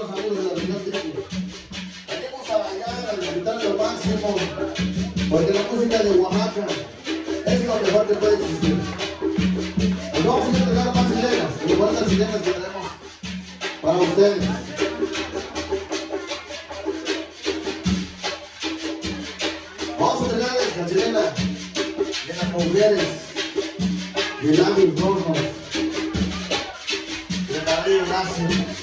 los amigos de la región Triqui. Venimos a bailar, a disfrutar lo máximo, porque la música de Oaxaca es lo mejor que puede existir. Vamos a entregar más chilenas, igual las chilenas que tenemos para ustedes. Vamos a entregarles la chilena de las mujeres, de labios rojos, de cabello lacio.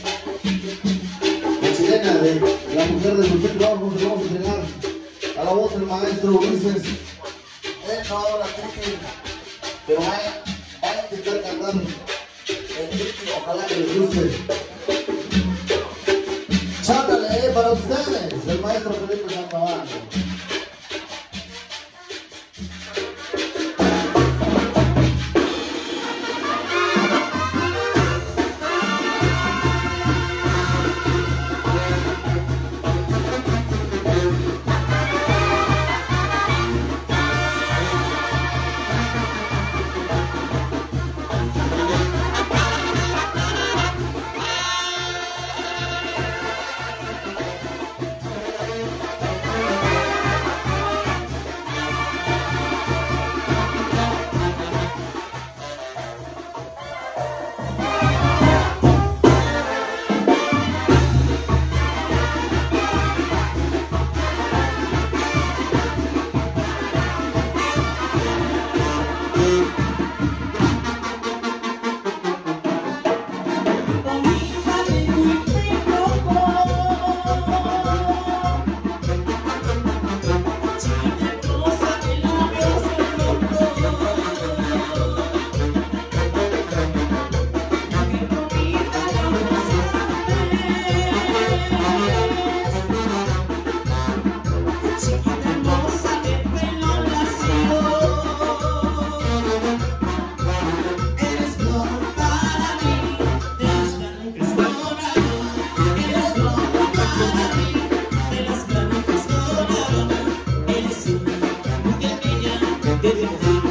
De la mujer de se la vamos a entregar a la voz del maestro Ulises. Él no habla triqui, pero vaya, vaya a intentar cantar el triqui, ojalá que les guste. Chándale, eh, para ustedes, el maestro Felipe Santaván. This is